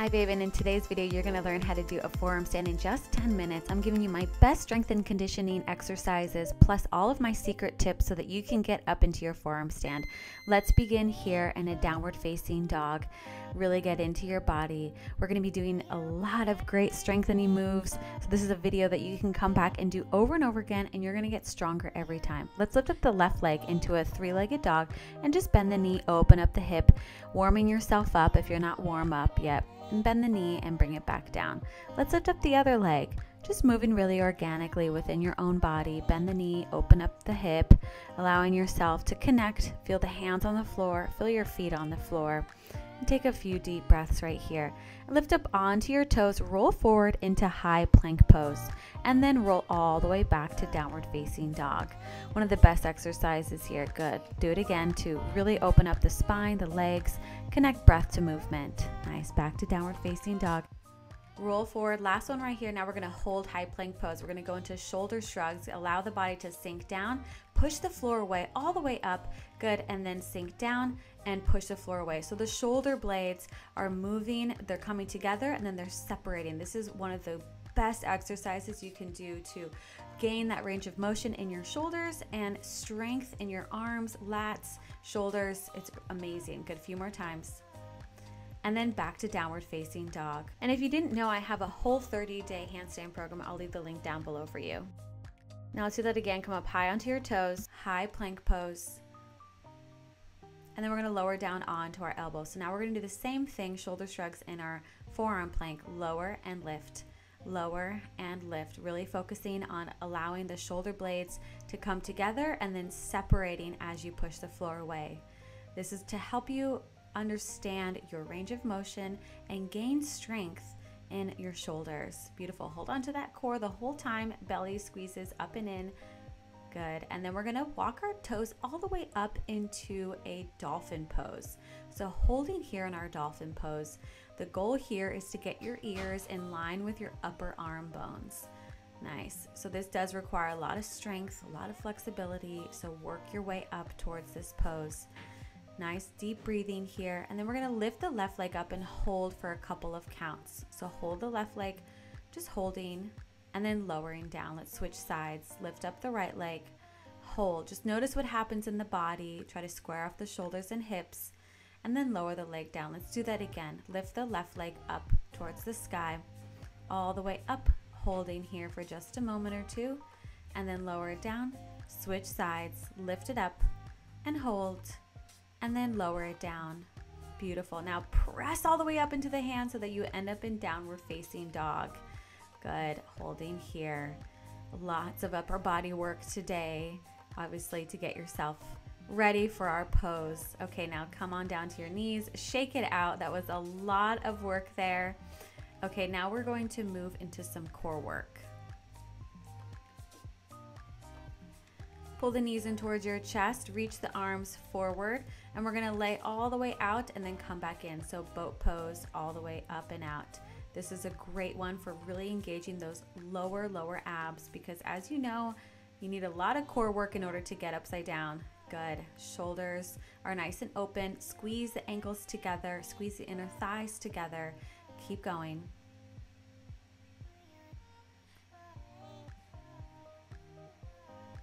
Hi babe, and in today's video, you're gonna learn how to do a forearm stand in just 10 minutes. I'm giving you my best strength and conditioning exercises, plus all of my secret tips so that you can get up into your forearm stand. Let's begin here in a downward facing dog. Really get into your body. We're gonna be doing a lot of great strengthening moves. So this is a video that you can come back and do over and over again, and you're gonna get stronger every time. Let's lift up the left leg into a three-legged dog and just bend the knee, open up the hip, warming yourself up if you're not warm up yet and bend the knee and bring it back down. Let's lift up the other leg. Just moving really organically within your own body. Bend the knee, open up the hip, allowing yourself to connect. Feel the hands on the floor, feel your feet on the floor. Take a few deep breaths right here. Lift up onto your toes, roll forward into high plank pose, and then roll all the way back to downward facing dog. One of the best exercises here. Good. Do it again to really open up the spine, the legs, connect breath to movement. Nice. Back to downward facing dog. Roll forward. Last one right here. Now we're to hold high plank pose. We're to go into shoulder shrugs. Allow the body to sink down. Push the floor away all the way up. Good. And then sink down and push the floor away. So the shoulder blades are moving. They're coming together and then they're separating. This is one of the best exercises you can do to gain that range of motion in your shoulders and strength in your arms, lats, shoulders. It's amazing. Good. A few more times and then back to downward facing dog. And if you didn't know, I have a whole 30 day handstand program. I'll leave the link down below for you. Now let's do that again. Come up high onto your toes, high plank pose. And then we're gonna lower down onto our elbow. So now we're gonna do the same thing, shoulder shrugs in our forearm plank, lower and lift, lower and lift. Really focusing on allowing the shoulder blades to come together and then separating as you push the floor away. This is to help you understand your range of motion and gain strength in your shoulders. Beautiful. Hold on to that core the whole time. Belly squeezes up and in. Good. And then we're going to walk our toes all the way up into a dolphin pose. So, holding here in our dolphin pose, the goal here is to get your ears in line with your upper arm bones. Nice. So, this does require a lot of strength, a lot of flexibility. So, work your way up towards this pose. Nice deep breathing here. And then we're gonna lift the left leg up and hold for a couple of counts. So hold the left leg, just holding and then lowering down. Let's switch sides. Lift up the right leg, hold. Just notice what happens in the body. Try to square off the shoulders and hips and then lower the leg down. Let's do that again. Lift the left leg up towards the sky, all the way up, holding here for just a moment or two, and then lower it down. Switch sides, lift it up, and hold and then lower it down. Beautiful. Now press all the way up into the hand so that you end up in downward facing dog. Good. Holding here. Lots of upper body work today, obviously, to get yourself ready for our pose. Okay, now come on down to your knees. Shake it out. That was a lot of work there. Okay, now we're going to move into some core work. Pull the knees in towards your chest, reach the arms forward, and we're gonna lay all the way out and then come back in. So boat pose all the way up and out. This is a great one for really engaging those lower, lower abs because as you know, you need a lot of core work in order to get upside down. Good. Shoulders are nice and open. Squeeze the ankles together, squeeze the inner thighs together. Keep going.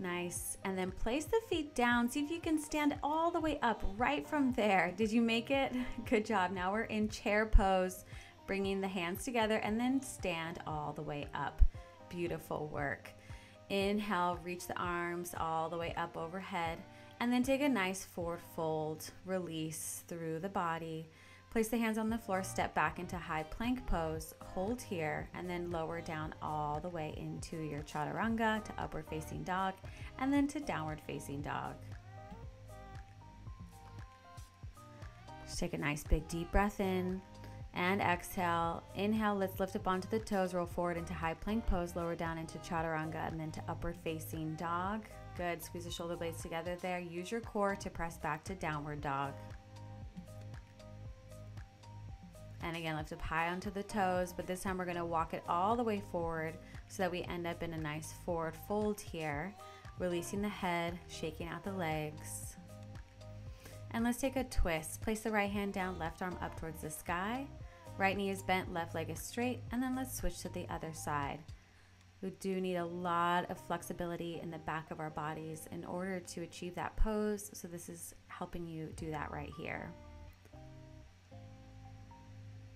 Nice. And then place the feet down. See if you can stand all the way up right from there. Did you make it? Good job. Now we're in chair pose, bringing the hands together and then stand all the way up. Beautiful work. Inhale, reach the arms all the way up overhead. And then take a nice forward fold, release through the body. Place the hands on the floor, step back into high plank pose, hold here, and then lower down all the way into your chaturanga to upward facing dog, and then to downward facing dog. Just take a nice big deep breath in and exhale. Inhale, let's lift up onto the toes, roll forward into high plank pose, lower down into chaturanga, and then to upward facing dog. Good, squeeze the shoulder blades together there. Use your core to press back to downward dog. And again, lift up high onto the toes, but this time we're gonna walk it all the way forward so that we end up in a nice forward fold here, releasing the head, shaking out the legs. And let's take a twist. Place the right hand down, left arm up towards the sky. Right knee is bent, left leg is straight, and then let's switch to the other side. We do need a lot of flexibility in the back of our bodies in order to achieve that pose. So this is helping you do that right here.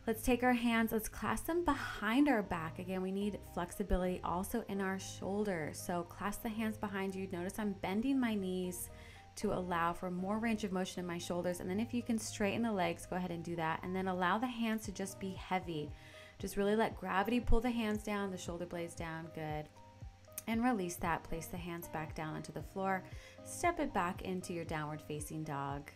Let's take our hands, let's clasp them behind our back. Again, we need flexibility also in our shoulders. So clasp the hands behind you. Notice I'm bending my knees to allow for more range of motion in my shoulders. And then if you can straighten the legs, go ahead and do that. And then allow the hands to just be heavy. Just really let gravity pull the hands down, the shoulder blades down. Good. And release that. Place the hands back down onto the floor. Step it back into your downward facing dog.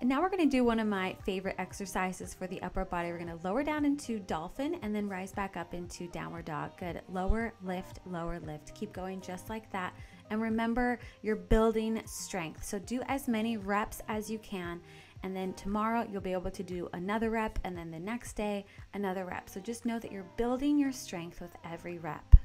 And now we're going to do one of my favorite exercises for the upper body. We're going to lower down into dolphin and then rise back up into downward dog. Good. Lower, lift, lower, lift. Keep going just like that. And remember, you're building strength. So do as many reps as you can. And then tomorrow you'll be able to do another rep. And then the next day, another rep. So just know that you're building your strength with every rep.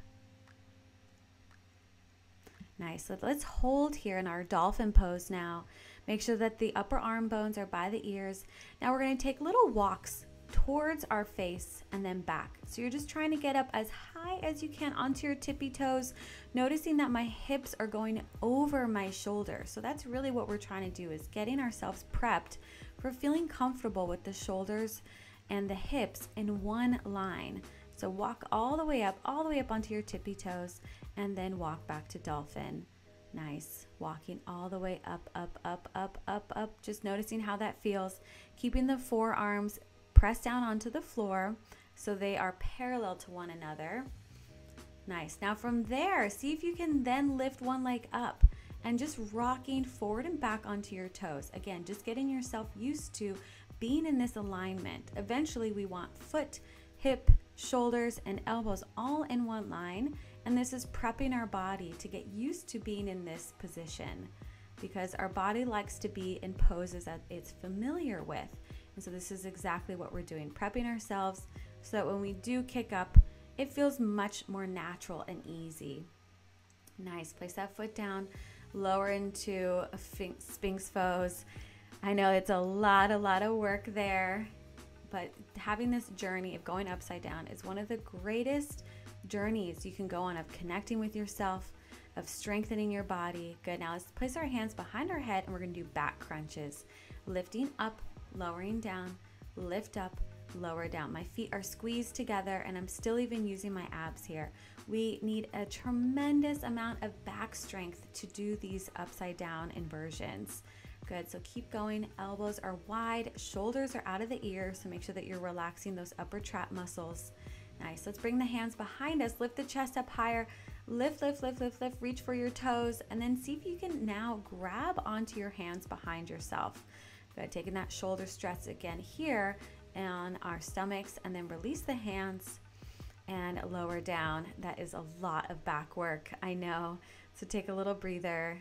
Nice. Let's hold here in our dolphin pose now. Make sure that the upper arm bones are by the ears. Now we're going to take little walks towards our face and then back. So you're just trying to get up as high as you can onto your tippy toes, noticing that my hips are going over my shoulder. So that's really what we're trying to do is getting ourselves prepped for feeling comfortable with the shoulders and the hips in one line. So walk all the way up, all the way up onto your tippy toes, and then walk back to dolphin. Nice. Walking all the way up, up, up, up, up, up. Just noticing how that feels. Keeping the forearms pressed down onto the floor so they are parallel to one another. Nice. Now from there, see if you can then lift one leg up and just rocking forward and back onto your toes. Again, just getting yourself used to being in this alignment. Eventually, we want foot, hip, shoulders, and elbows all in one line and this is prepping our body to get used to being in this position because our body likes to be in poses that it's familiar with. And so this is exactly what we're doing, prepping ourselves so that when we do kick up, it feels much more natural and easy. Nice. Place that foot down, lower into a Sphinx pose. I know it's a lot, a lot of work there, but having this journey of going upside down is one of the greatest journeys you can go on of connecting with yourself, of strengthening your body. Good. Now let's place our hands behind our head and we're going to do back crunches. Lifting up, lowering down, lift up, lower down. My feet are squeezed together and I'm still even using my abs here. We need a tremendous amount of back strength to do these upside down inversions. Good, so keep going. Elbows are wide, shoulders are out of the ear, so make sure that you're relaxing those upper trap muscles. Nice. Let's bring the hands behind us. Lift the chest up higher. Lift, lift, lift, lift, lift. Reach for your toes. And then see if you can now grab onto your hands behind yourself. Good. Taking that shoulder stretch again here on our stomachs. And then release the hands and lower down. That is a lot of back work. I know. So take a little breather.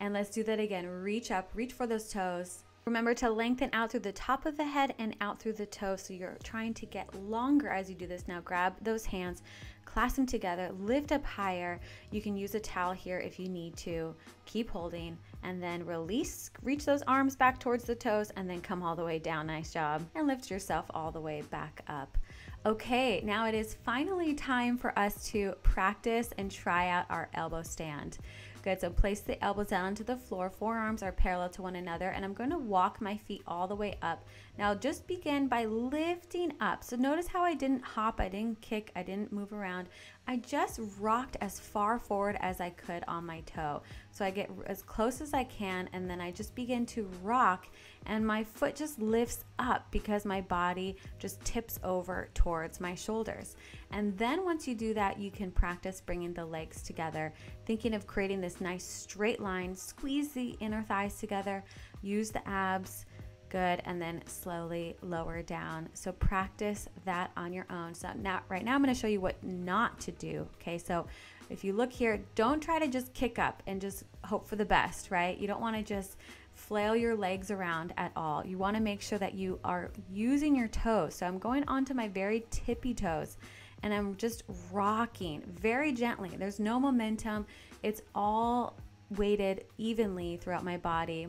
And let's do that again. Reach up, reach for those toes. Remember to lengthen out through the top of the head and out through the toes. So you're trying to get longer as you do this. Now grab those hands, clasp them together, lift up higher. You can use a towel here if you need to. Keep holding and then release. Reach those arms back towards the toes and then come all the way down. Nice job. And lift yourself all the way back up. Okay, now it is finally time for us to practice and try out our elbow stand. Good, so place the elbows down onto the floor. Forearms are parallel to one another and I'm going to walk my feet all the way up. Now just begin by lifting up. So notice how I didn't hop, I didn't kick, I didn't move around. I just rocked as far forward as I could on my toe. So I get as close as I can and then I just begin to rock and my foot just lifts up because my body just tips over towards my shoulders. And then once you do that, you can practice bringing the legs together, thinking of creating this nice straight line, squeeze the inner thighs together, use the abs, good and then slowly lower down. So practice that on your own. So now right now i'm going to show you what not to do okay? So if you look here don't try to just kick up and just hope for the best right? You don't want to just flail your legs around at all. You want to make sure that you are using your toes. So i'm going onto my very tippy toes and i'm just rocking very gently there's no momentum it's all weighted evenly throughout my body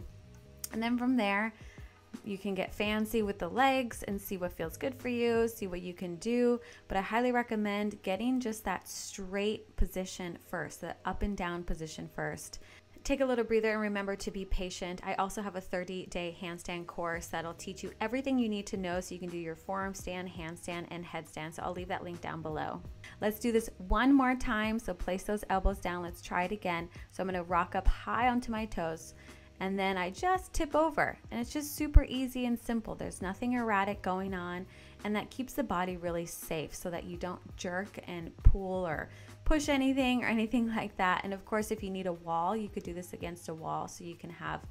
and then from there You can get fancy with the legs and see what feels good for you, see what you can do. But I highly recommend getting just that straight position first, the up and down position first. Take a little breather and remember to be patient. I also have a 30 day handstand course that'll teach you everything you need to know so you can do your forearm stand, handstand, and headstand. So I'll leave that link down below. Let's do this one more time. So place those elbows down. Let's try it again. So I'm gonna rock up high onto my toes and then I just tip over. And it's just super easy and simple. There's nothing erratic going on, and that keeps the body really safe so that you don't jerk and pull or push anything or anything like that. And of course, if you need a wall, you could do this against a wall so you can have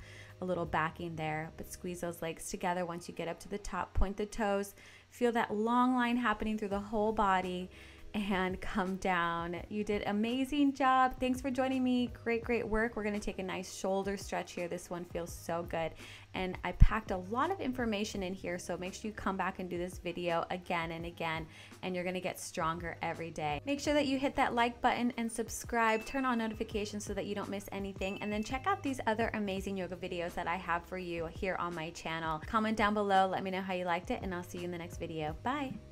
a little backing there. But squeeze those legs together once you get up to the top, point the toes, feel that long line happening through the whole body and come down. You did amazing job. Thanks for joining me. Great, great work. We're gonna take a nice shoulder stretch here. This one feels so good. And I packed a lot of information in here, so make sure you come back and do this video again and again, and you're gonna get stronger every day. Make sure that you hit that like button and subscribe, turn on notifications so that you don't miss anything, and then check out these other amazing yoga videos that I have for you here on my channel. Comment down below, let me know how you liked it, and I'll see you in the next video. Bye.